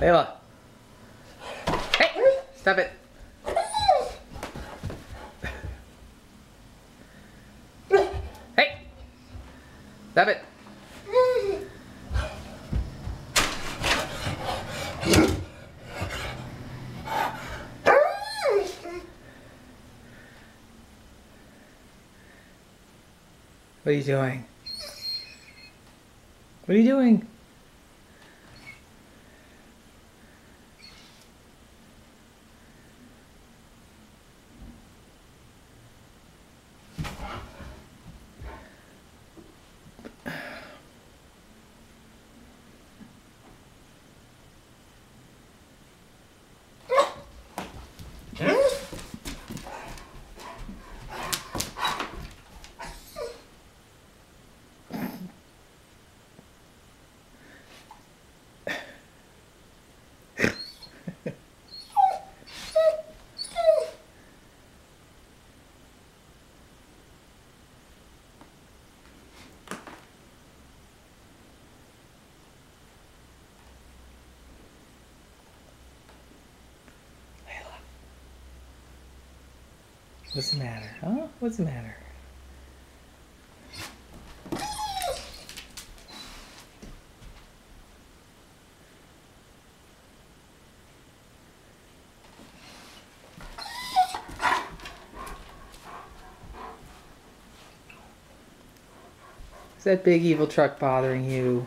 Layla. Hey! Stop it. Hey! Stop it. What are you doing? What are you doing? What's the matter? Huh? What's the matter? Is that big evil truck bothering you?